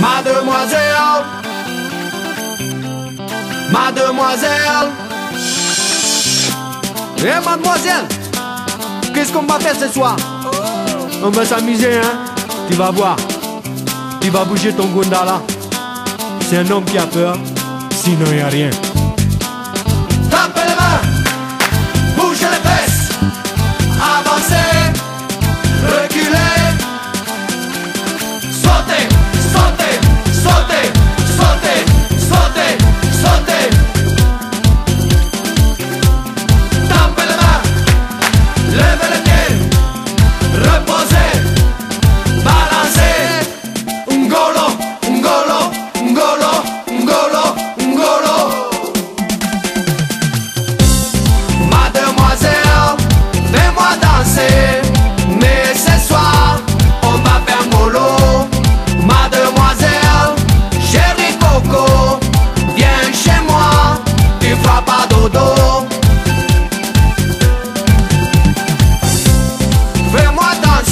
Mademoiselle, mademoiselle, eh mademoiselle, qu'est-ce qu'on va faire ce soir? On va s'amuser, hein? Tu vas voir. Tu vas bouger ton gondala. C'est un homme qui a peur, sinon il n'y a rien.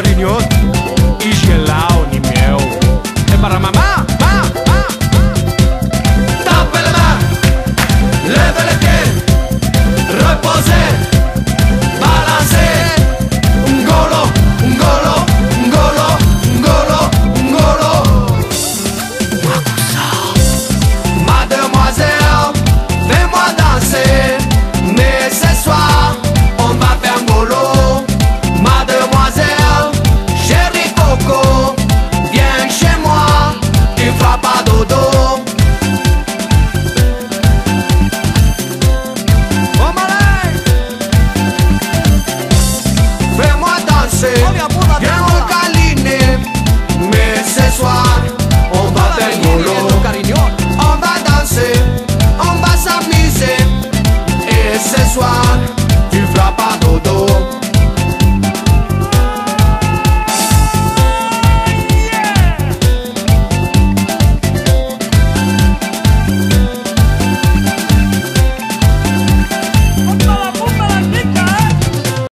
Carignan